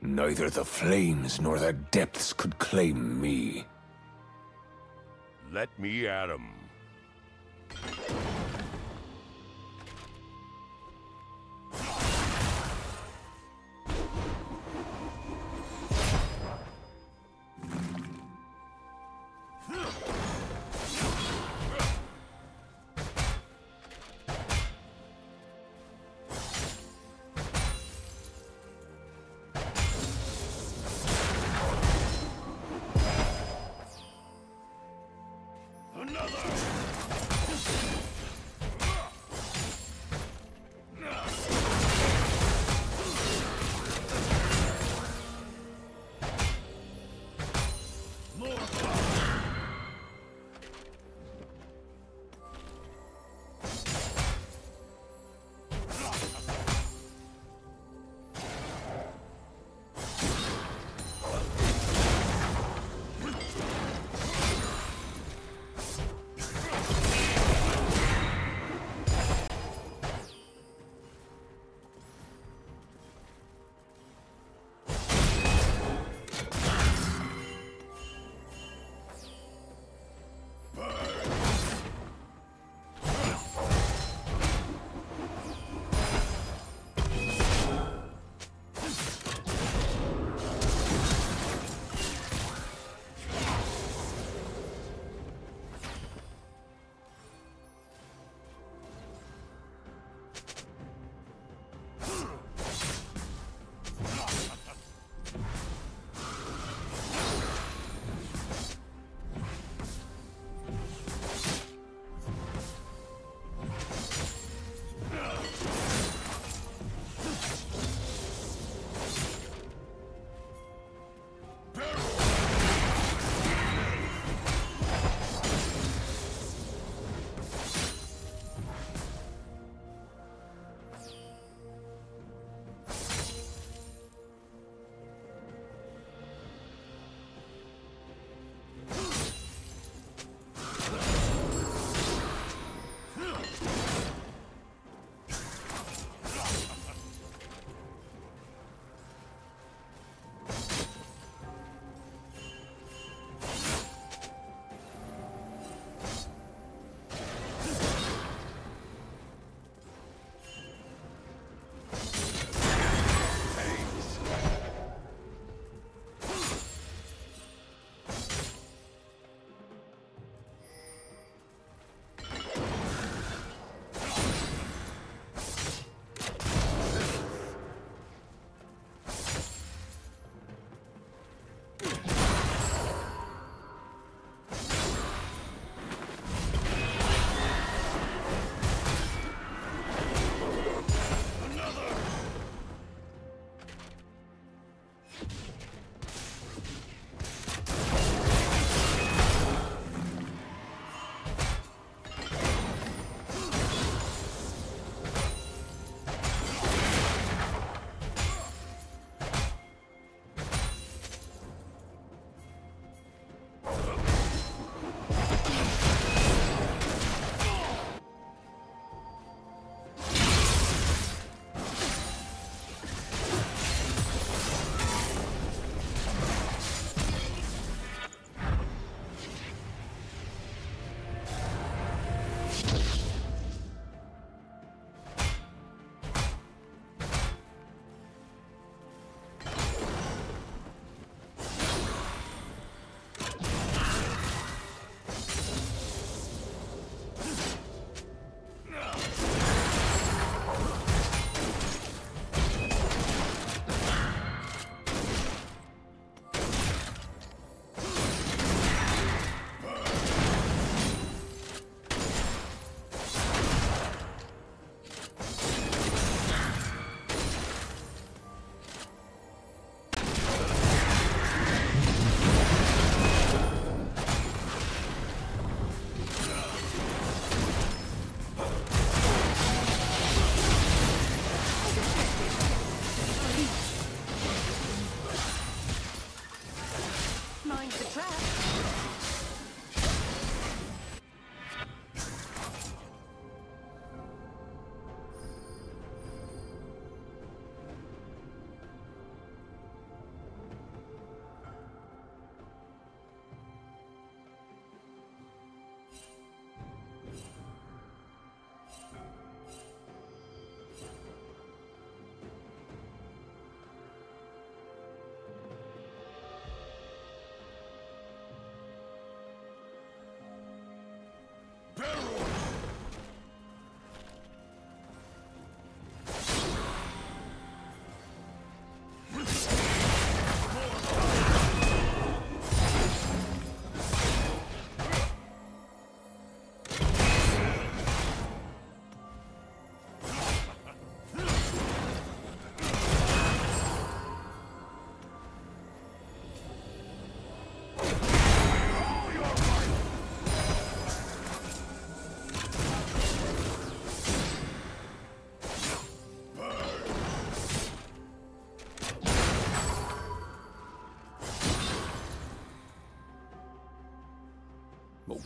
Neither the flames nor the depths could claim me. Let me him.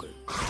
Needed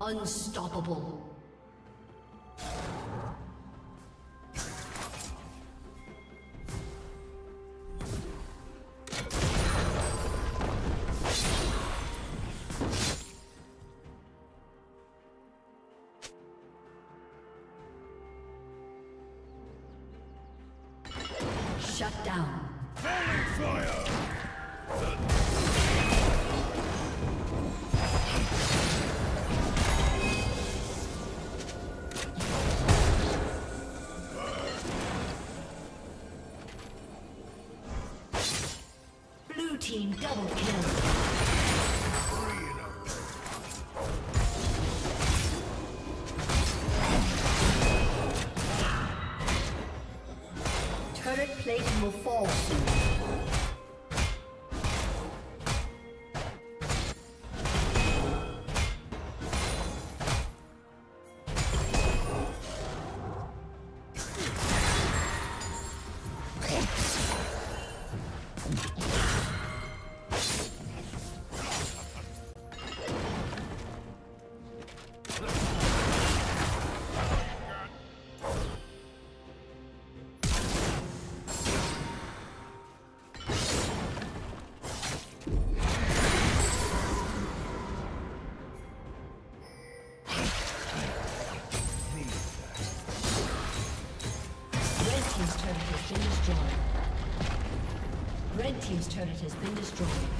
Unstoppable. has been destroyed.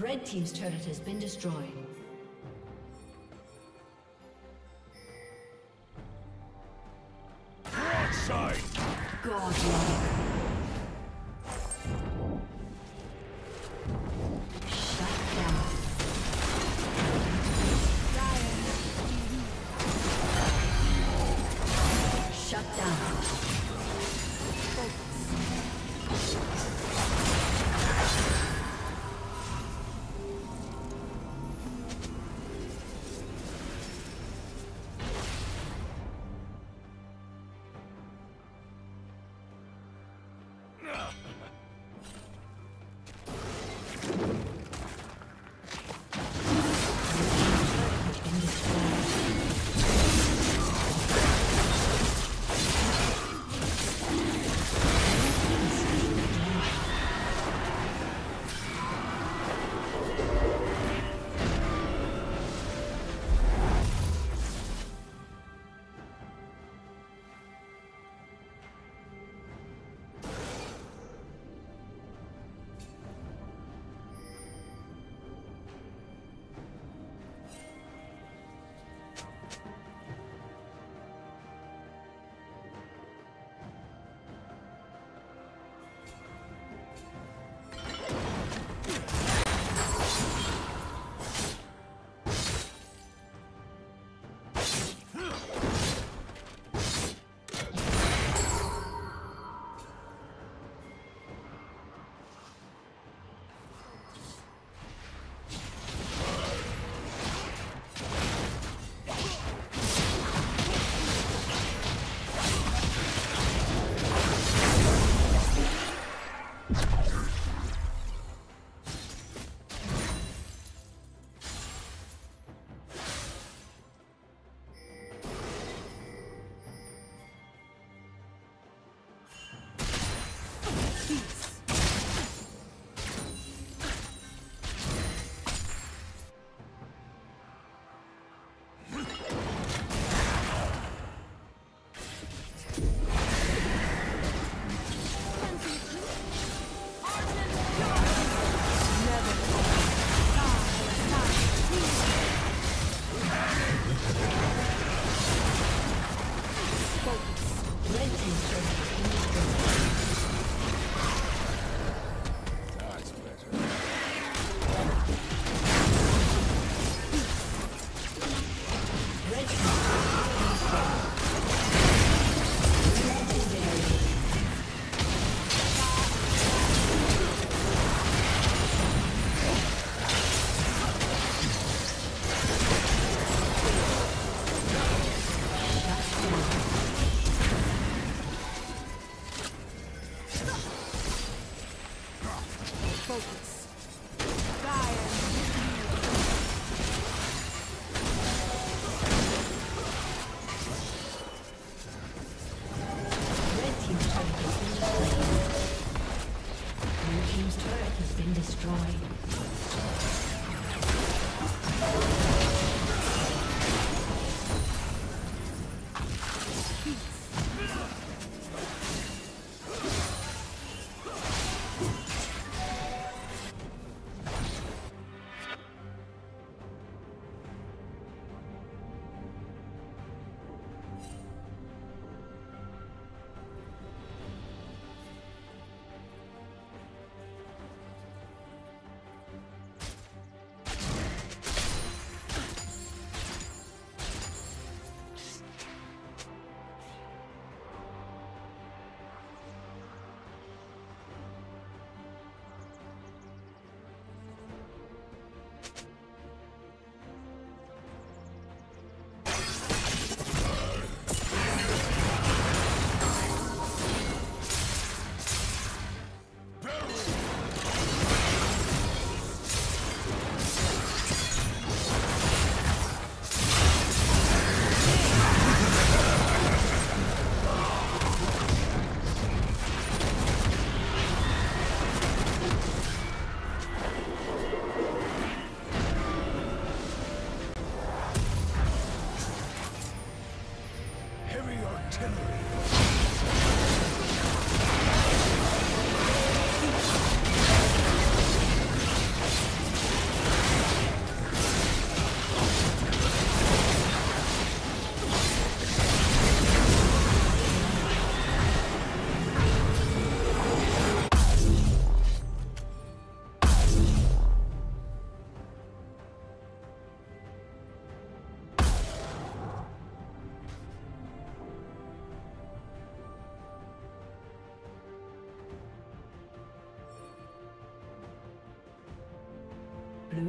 Red Team's turret has been destroyed. Broadside! Godlike.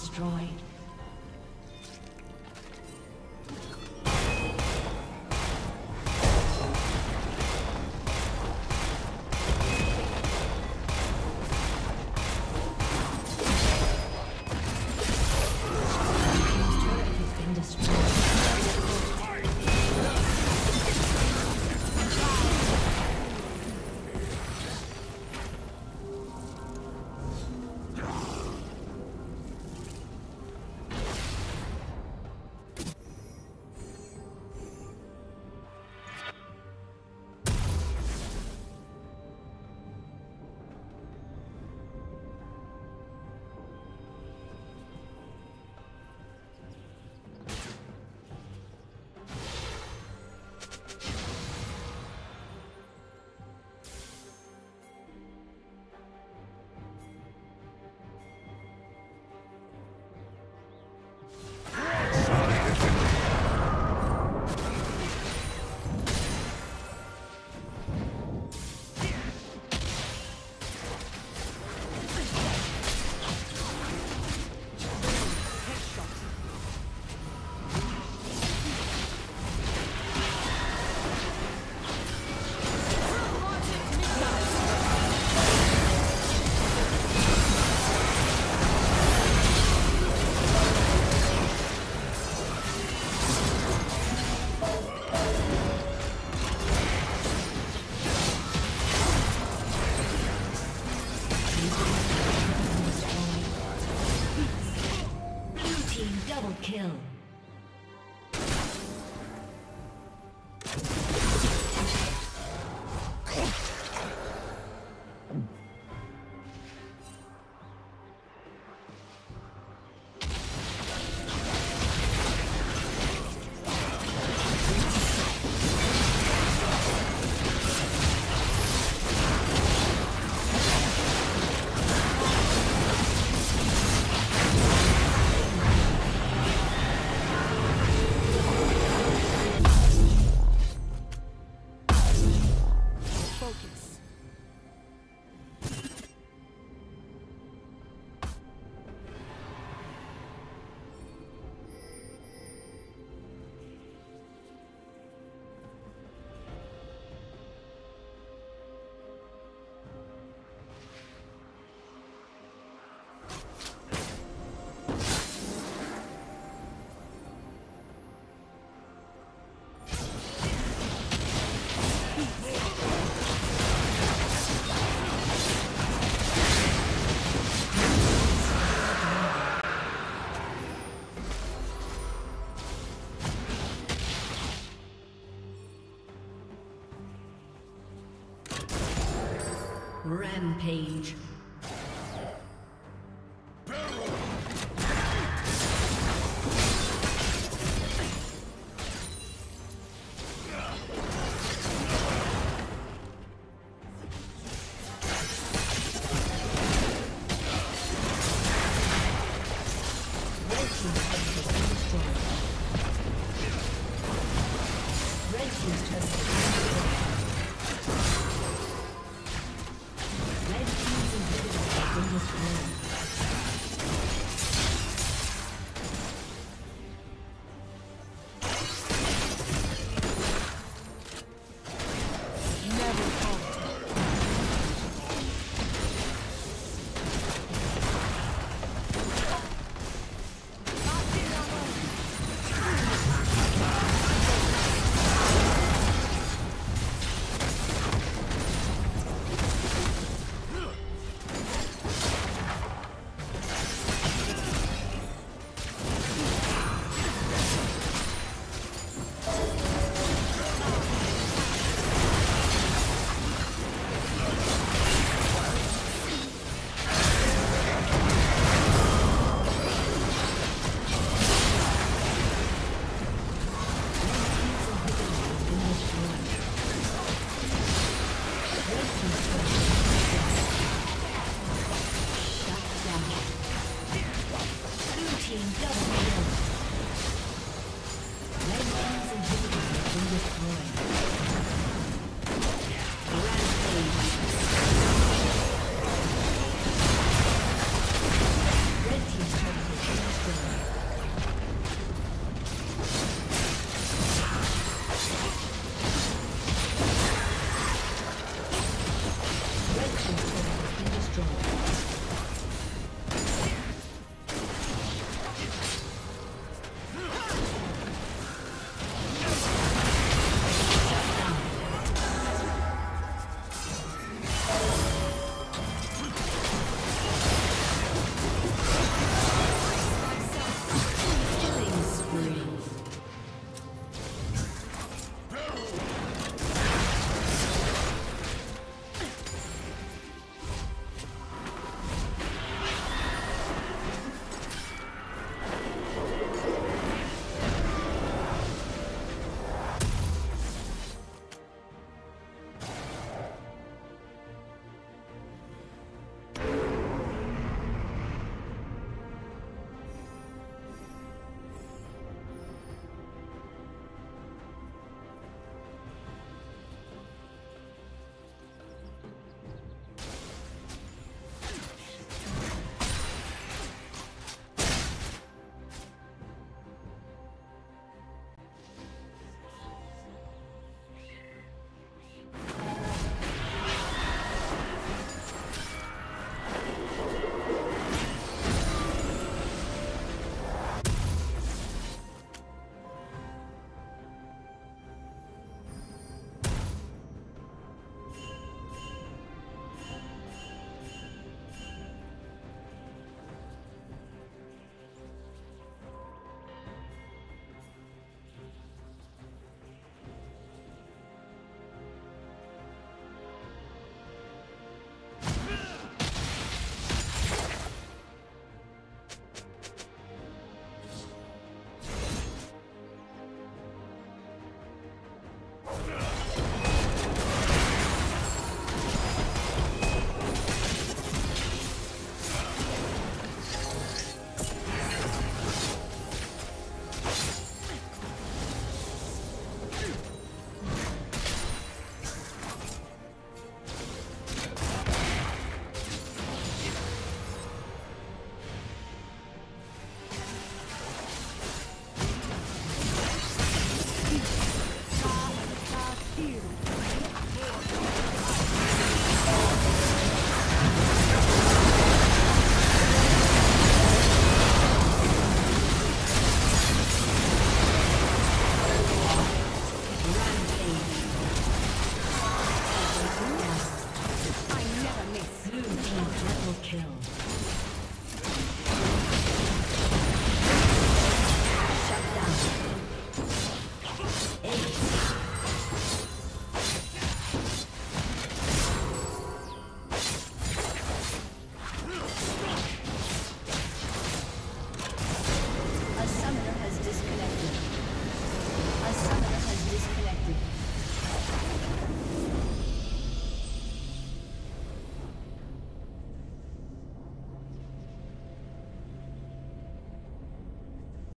Destroyed. Rampage.